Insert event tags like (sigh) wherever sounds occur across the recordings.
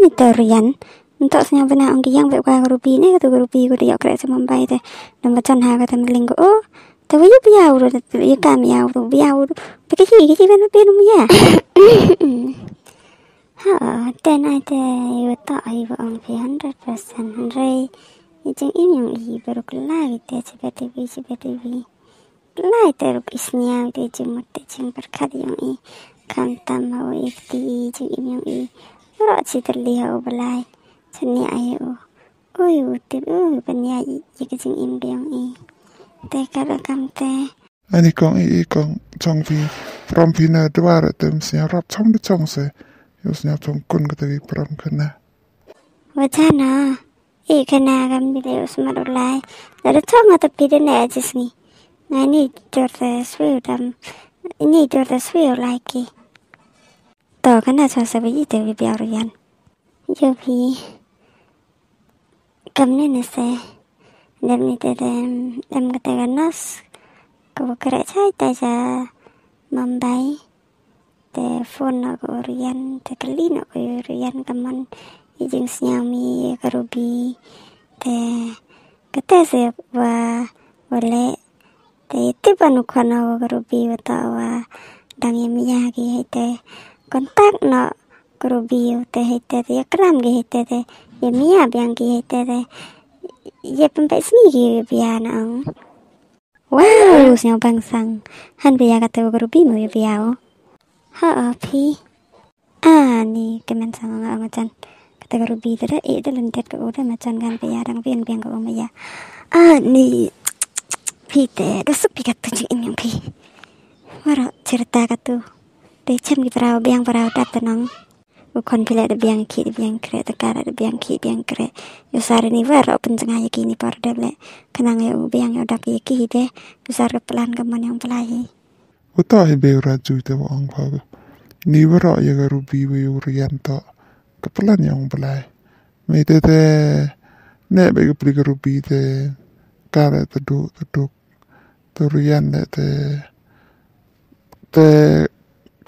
monitorian untuk senyum benar onggi yang buat gua rupi ni kata rupi gua dia kerja Mumbai teh dan macam ha kata meling oh tapi ya biau tu ya kami biau tu biau tu pakai sih sih benar benar ya. Ha dan ada yo tak ayo ang pi hundred percent ray Ijeng im yang i baru kelai te seperti vi seperti vi kelai te ruk isnya te jeng mate jeng berkat yang i kanta mau ikti jeng im yang i 떨어지들리요 오블라이 전니 아이오 오이 우팁 오이 반야 이기진 임병이 때가라 감때 아니 공 이이 공 정비 from 비나 드와르 뜸스냐 랍 청비 청세 요스냐 정군 그대위 from 그나 왜잖아 이 그나 감비데 요스마 올라이 나를 청하다 비르네 아지스니 나니 저르스 위담 니 저르스 위오 라이키 bi biar yan yo bi kam ne ne se dem ni te dem dem kata ganas ko kere chai ta ja Mumbai te phone na ko rian te kali na ko rian kaman ijing sinyami karubi te kete se wa wale te ite panu kana wa karubi wa dang yamiya gi te kontak na karubi te hite te yakram gi hite te yamiya biang gi hite te ye pempe sini gi biana ang Wow, siang bangsang. Han biya kata wa karubi mo ya biya Ha pi. Ah, ni kemen sama nga macan. Kata karubi tada e da lentet ka udah macan kan biya dang bian biang ka umaya. Ah, ni pi te da supi kata jing im yang pi. Wara cerita katu. De cem di parau biang parau dat tenang. Ukon pila ada biang ki di biang kre tekar ada biang ki biang kre. Yo sare ni wara open tengah ya kini par deble. Kenang ya ya ya ki de. Yo sare pelan keman yang pelai. Wata hi be raju te wa ang phaga ni wara ya ga rubi we rian ta kapalan yang belai me te te ne be ga pli ga rubi te kara te rian ne te te to de de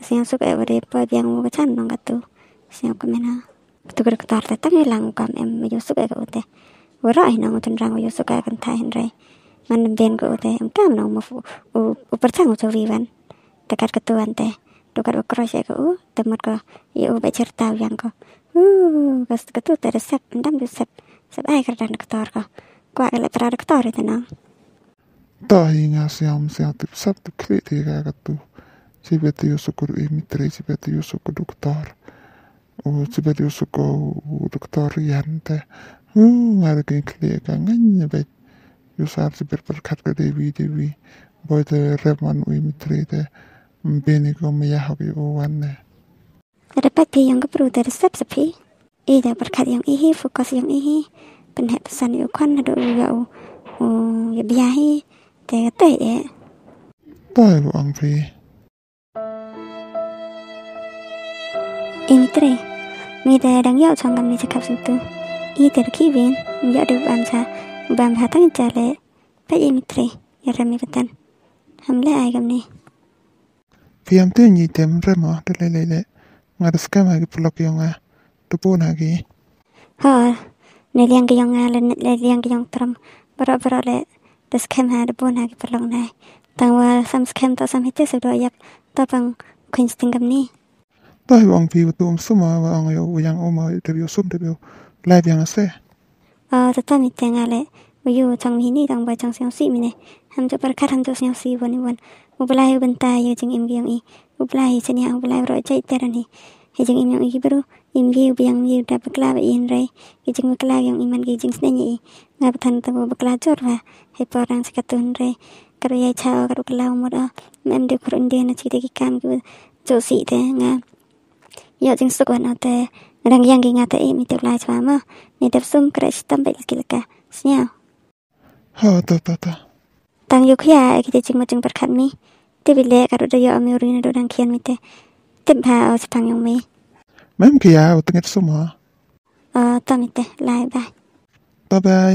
te Eh ketum ta wan kacan te. Siang suk e wade pa biang mo kacan nong katu. Siang kamena. Tu kere ketar te ta ngilang kam em me yo suk e ka ute. Wara ai nong utun rang yo suk e kan ta hen rai. Man ben ko ute em kam nong mo fu. U u pertang u wiwan. Dekat ketuan teh. Dekat ukros ya ko u temat ko. Ya u bacer tau yang ko. Uh, kas ketu te resep ndam resep. Sep ai kerdan ketor ko. Kwa ele pra ketor itu nong. ta hi nga siam sia tip sap tu kli te ga tu si be te yo sukur i mitre si be te yo sukur doktor o si be te yo sukur doktor rian te u nga de ken kli ga nganya be yo sar si ber per kat ga de vi de vi boy te reman u i mitre te mbeni ko me ya habi o wan ne Ada pati yang keburu dari resep sepi. Ida berkat yang ihi, fokus yang ihi. Penhek pesan yu kwan ada u ya u. Ya biahi. Te te e. ta hi ang pri Ini tre. Mi te dang yau chong kam ni cakap sentu. I te ki vin. Ya du ban sa. Ban ha tang jale. Pa ini tre. Ya rami betan. Hamle ai ni. Piam te ni tem rema de le le le nga de skam ha gi plok yo nga tu pun ha gi Ha. Ni liang ki yang le le liang ki yang tram. Bara bara le. Ha de pun ki perlong nai. Tang wa sam skem ta sam do yap. Ta pang queen sting kam ni. Ta hi ang pi tu um suma wa ang yo yang o ma te yo sum te yo lai yang se Ờ, tata mi tenga le. Uyu chang mi ni dang ba chang siang si mi ne. Ham jo barkat ham jo siang si wan wan. Ubelai benta yu jing im giang i. Ubelai chani ang ubelai ro chai teran hi. Hi jing im yang i baru. Im gi ubiang mi da bakla ba in rai. Hi jing bakla yang iman gi jing snenya i. Nga batan ta bakla jor wa. Hi porang sakatun rai. Karo yai chao karo kala umur a. Mem de kuro indi na chi de ki kam gi jo si te nga. យកជាងសុកបានអត់ទេរាំងយ៉ាងគេងាតអ៊ីមីទៅឡាយស្វាមកនេះទៅសុំក្រេស្តំបិលគិលកាស្ញៅហាតាតាតាតាំងយុខយ៉ាគេទៅជាងមកជាងប្រខាត់មីទីវិលេការរយអមីរីនរដាងខៀនមីទេទីបាអស្តាំងយងមីម៉ែមគេយ៉ាទៅងេតសុំហ៎អតាមីទេឡាយបាយបាយបាយ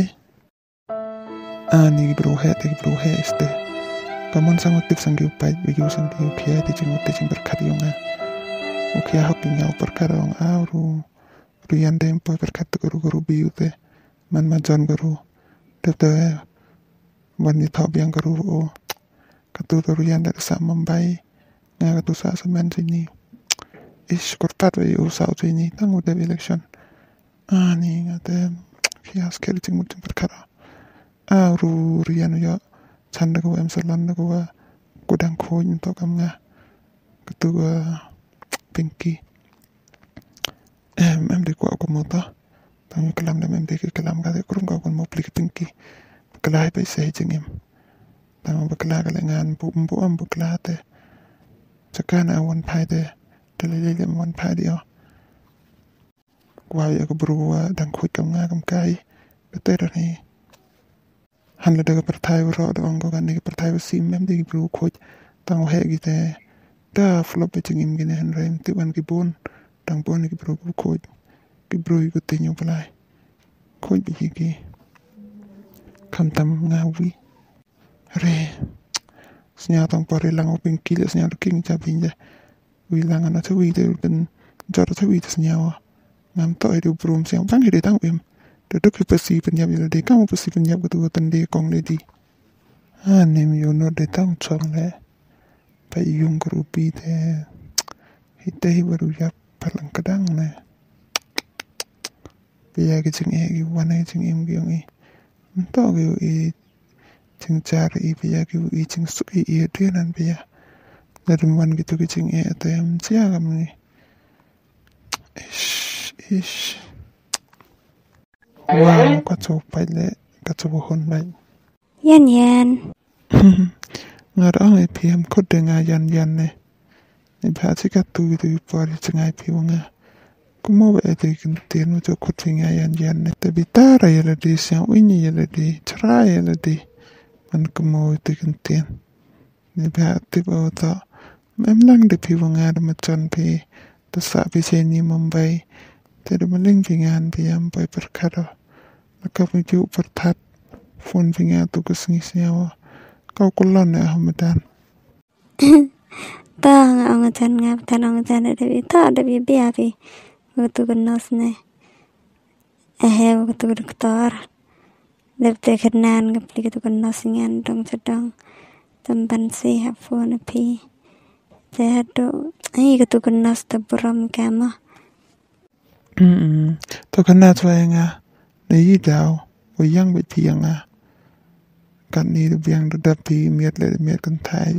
អានីប្រូហេតប្រូហេស្ទេ Pamon sang otip sang giu pai, giu sang giu kia, di jeng otip jeng berkat yong ah. Ukia hoki ngau perkara ong auru Rian dempo perkata guru guru biute Man majon guru. Tete Wani thau biang guru o Katu tu rian dat sa mambai Nga katu sa semen sini. Ish kortat wa yu sa sini. Tang udah election. Ani ngate Kia skeli ting perkara. Auru rian yo Chanda ko em salon ko Kudang khoi untuk kam nga بنكي memdek wa ko mota tam kalam da memdek kalam ga de kurum ga ko mo plik pinki kala pe se jingim tam ba kala ga ngan bu bu am bu kala te sakana won pai de de le le won pai de wa ya ko bru wa dang khuj kam nga kam kai be te ra ni han le de ga per thai ro do ang ga ni per thai sim memdek bru khuj tam he gi te ta flop e chingim gine hen rem ti wan ki bon tang bon ki bro ko ko ki bro ko te nyu plai ko bi ki ki kam tam nga wi re snya tang pare lang opin kile snya king cha pinje wi lang ana ta wi de ben jar ta wi snya wa ngam to e du brum snya bang de tang wim de duk ki pasi pen yab de kam pasi pen yab ko tan de kong le di ha nem yo no de tang chong le yung grupi te. Hite baru ya palang kadang ne biya ki ching e ki wana ki ching im ki yung i nto ki i ching char i biya ki i ching su i i tianan biya darim wan gitu ki ching e te am chia kam ni. Ish ish. Wow ka chok pai le ka chok hon bai. Yan yan (laughs) ngarang e pm kod de nga yan yan ne. Ne pa chi ka tu tu por chi ngai pi nga kumo ba e de kin te no to kod nga yan yan ne. Te bitara yele di sia wini yele di tra yele di. Man kumo te kin te ne pa te ba ta mem lang de pi nga de ma chan pi. Sa che ni mumbai te de maling pi ngan pi am pai per kara na ka ju per nga tu ko singi sia wa kau kulon (laughs) ya hamadan ta tan nga tan ang tan ada ta ada bi bi api waktu kenos ne eh waktu dokter Lebte kenan ngepli gitu kenos ngan dong sedang. Tempan si hafun api Jado ai gitu kenos teburam kama to kana twa nga ne yi dao wo yang bi pi nga kan ni biang de dap pi miet le miet kan thai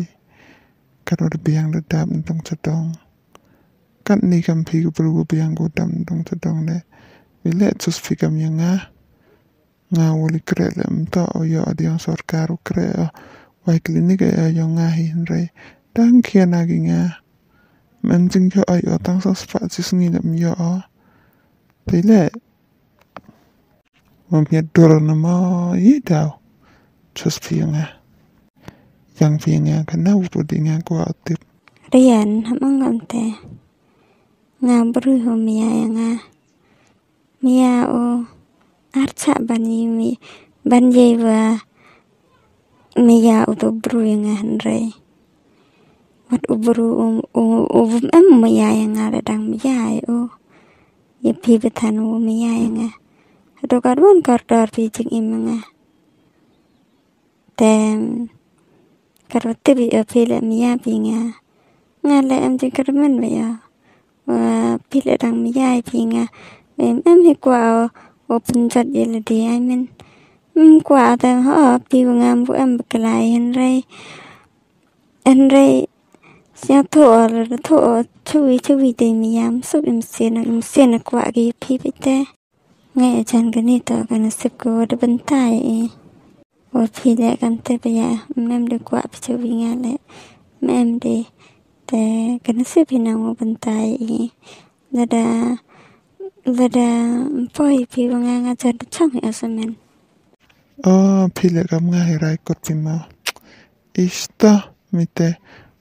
kan ro biang de dap tong sedong kan ni kam pi ku bru biang ku dam tong sedong le. Vi le tus fi kam nga nga woli kre le mta o yo adiang sorkar u kre wai klinik e yo nga hin re dang kia na gi nga men jing yo o tang so spa sis ni le. Mi yo te le Mam ya doro chus phiêng e. à yang phiêng à cái nấu rồi đi ngang qua tiếp. Rian hâm ăn ngầm tè nga bru hồ mia nga mia o archa bani mi banjay và mia o to bru nga hanre wat ubru um um em mia nga dadang mia o ya pi betan o mia nga Dokar wan kardar pi jing imanga. dam karwatabi oo pila miyabinga ngala amdi karman waya wa pila dang miyai pinga em em hi kwa o open jot yela di ai men em kwa ta ho pi ngam bu em baklai hen rai hen rai sia tho la tho chui chui te miyam sub em sen em sen kwa gi pi pi te ngai chan gani to kana sip ko da bantai ว่าพี่แลกันเต่ปยาแม่มดีกว่าพิจวิงานเลยแม่มดีแต่กันสิพี่น้องบันตายอีลดาลดาพ่อยพี่ว่งานอาจารย์ช่างเอสมันอ๋อพี่เล็กรับง่ายไรกดพี่มาอิสตามิเต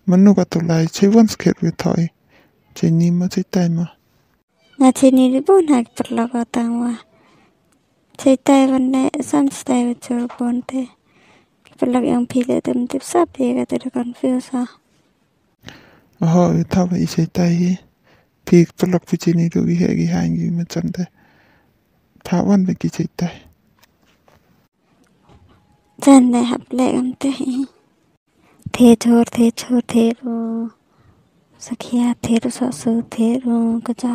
มนุกัตุไลใช้วันสเกตวิถอยใจนี้มาใช้ใจมานาทีนี้ริบุนหักปลอกตังว่า ಸೈತಾಯವನ್ನೇ ಸಂಸ್ಥೆಯ ಚೂಳ್ಕೊಂಡೆ ಪಲ್ಲಗ ಯಂಗ್ ಫೀಲೆ ತಮ್ ತಿಪ್ಸ ಬೇಗ ತರ ಕನ್ಫ್ಯೂಸ್ ಆ ಹೋ ಇತಾವ ಈ ಸೈತಾಯಿ ಪೀಕ್ ಪಲ್ಲಗ ಪಿಚಿನಿ ರು ವಿ ಹೇಗಿ ಹಾಂಗಿ ಮೆ ಚಂದೆ ಥಾವನ್ ಬೆ ಕಿ ಸೈತಾಯಿ ಚಂದೆ mà ಗಂತೆ thế chốt thế chốt thế ru sakhiya thế ru sợ sự thế ru cái chả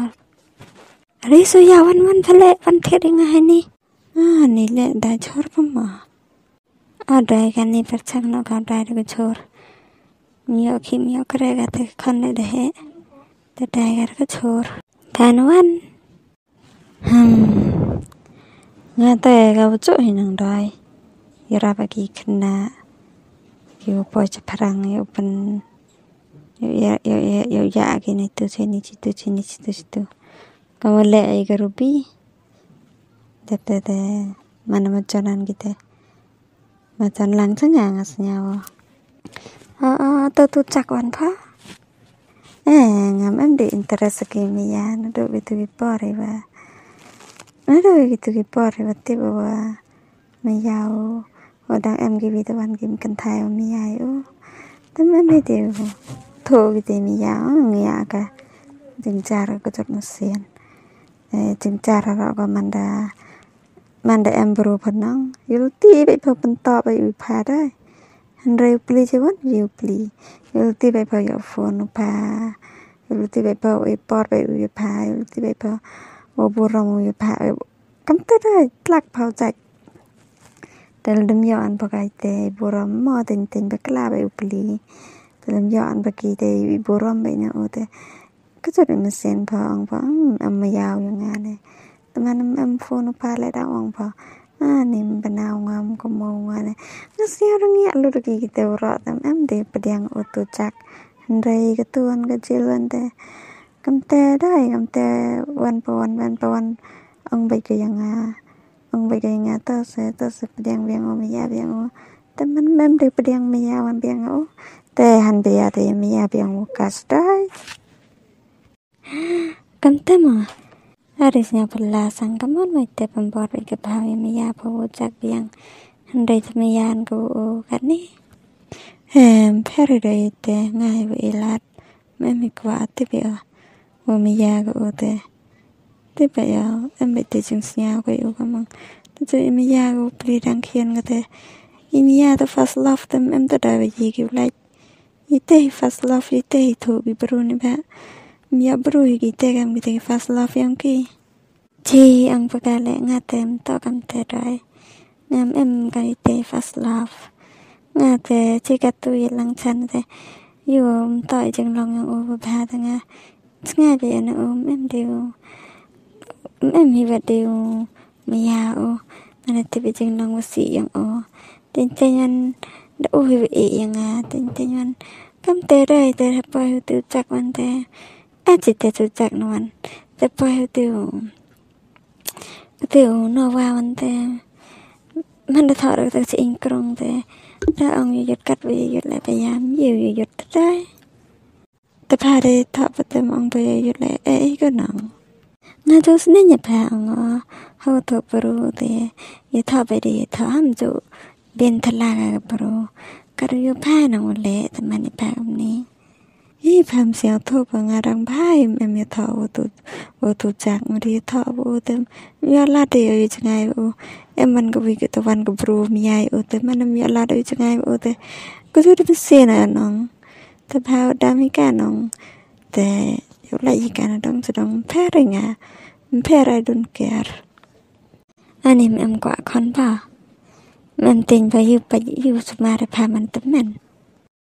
rồi suy ya văn văn lệ văn thế đi ngay ni. Ah ni le da chor pa ma. A dai ka ni per chak no ka dai ro chor. Mio khi mio kare ga te khan le de he. Te dai ga ka chor. Kan wan. Hmm. Nga te ga bu hi nang dai. Yara ba ki kna. Yo po cha parang yo pen. Yo ya yo ya yo ya ki ni tu che ni chi tu chi ni chi tu chi tu. Kamu le ai ga rubi. 데때데 많은 멋져라는 기대 맞아 랑청이 안 갔으냐고 어, 또 도착 완파 에, ngam em di interest kimi ya, nudu gitu gipori ba, nudu gitu gipori ba tiba ba, mayau, wadang em gibi tuan kim kentai o miyai o, tam em di tiba, thu gitu miyau, ngiya ka, jeng cara kecok nusian, eh, jeng cara rok komanda, បានតែអឹមប្រូប៉ុណ្ណឹងយល់ទីបែបបន្តបែបវិផាតហើយរាវព្លីជីវិតរាវព្លីយល់ទីបែបយកហ្វូនបាយល់ទីបែបអីប៉តបែបវិផាយល់ទីបែបបបរមវិផាកំតតែផ្លាក់ផៅចាច់តែលំយកអានបកៃទេបរមមកទិញទិញបក្លាបែបព្លីតែលំយកអានបកីទេបរមបែបណាអូទេក៏ទៅមិនសិនផងផងអមយ៉ាវយ៉ាងណានេះ teman em phone pale da ong pa ani bana ngam ko mo ngane ngasi orang ya lu ki kita ura tam em de pediang utu cak ndai ketuan ke jilan de kam te dai kam te wan pa wan wan pa wan ong bai ke yang a ong bai ke yang ta se ta se pediang biang o mi ya biang o teman mem de pediang mi ya wan biang o te han be ya de mi ya biang o kas dai kam te ma Harusnya berlasan kamu mete pembori kebawi miya pucak biang handai semian ku kan nih. Hem peridai te ngai ilat memi kuati biya wamiya ku te. Tiba ya embe te jungsnya ku yu kamang. Tutu imiya ku pelirang kian ku te. Imiya tu fast love tem em tu dah biji ku like. Ite fast love ite itu biberu ni ba. Mia bru gi te kam gi te fast love yang ki. Chi ang pagale nga tem to kam te rai. Ngam em ga te fast love. Nga te chi ka tu yi lang chan te. Yu om to jeng long yang u ba ta nga. Nga be na um em điu. Em hi va điu u. Mi ya u. Mana te be jeng long si yang u. Tin te đã da u hi e yang a. Tin te yan kam te rai te pa hu tu chak wan te. agitatussaaqnuan después utiu utiu nowawan te man da thoro ta si inkrong te ta ong yu yut kat vi yut le payam yu yu yut tai ta pa de ta pa te mong pa yu yut le e ko nang na tu sne nya pa ong ho to pru te yu tha pa de yu tha ham ju ben thala ga pru ករុយផានងលេតមនិបាមនេះ 이 밤새야 토방아랑 바임 에미 타오도 오도작 우리 타오든 미알라데 요즘에 오 에만 그 위기 또반 그 브루 미아이 오데 만은 미알라데 요즘에 오데 그저도 세나 농 타바오 다미가 농데 요라 이가나 동스동 페링아 페라이 돈케어 아님 엠과 컨바 មិនទិញបើយូរបាច់យូរសមារភាពមិនតែមិន